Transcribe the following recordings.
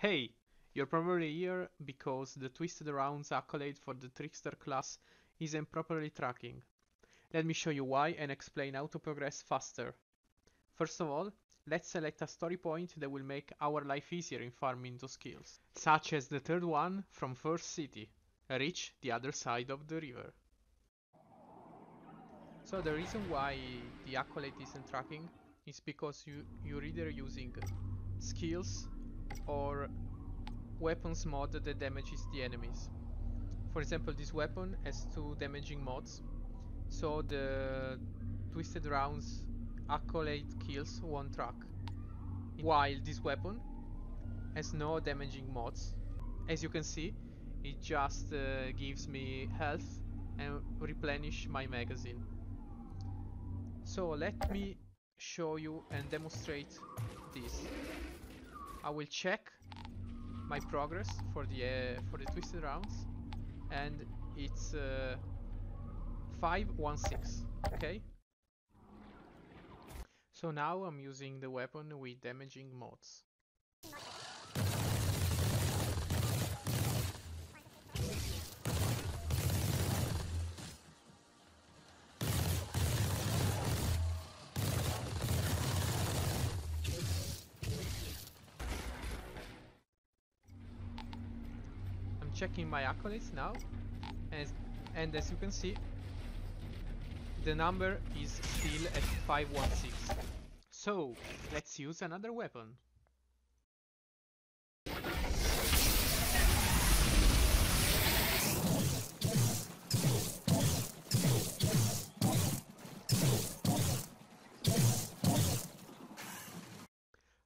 Hey, you're probably here because the Twisted Rounds accolade for the Trickster class isn't properly tracking. Let me show you why and explain how to progress faster. First of all, let's select a story point that will make our life easier in farming those skills, such as the third one from First City, reach the other side of the river. So the reason why the accolade isn't tracking is because you, you're either using skills or weapons mod that damages the enemies. For example, this weapon has two damaging mods, so the Twisted Rounds accolade kills won't track. While this weapon has no damaging mods. As you can see, it just uh, gives me health and replenish my magazine. So let me show you and demonstrate this. I will check my progress for the uh, for the twisted rounds and it's uh, 516 okay? So now I'm using the weapon with damaging mods checking my accolades now. And, and as you can see the number is still at 516 so let's use another weapon.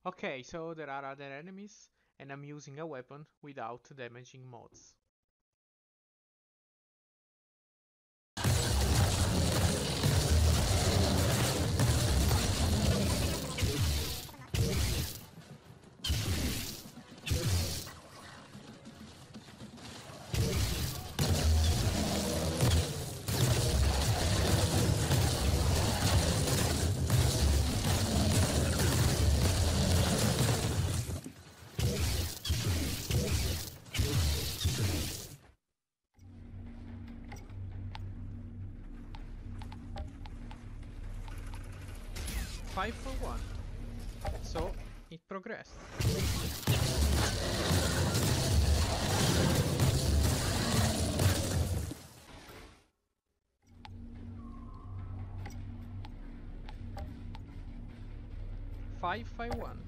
Okay, so there are other enemies and I'm using a weapon without damaging mods. Five for one. So it progressed. Five five one.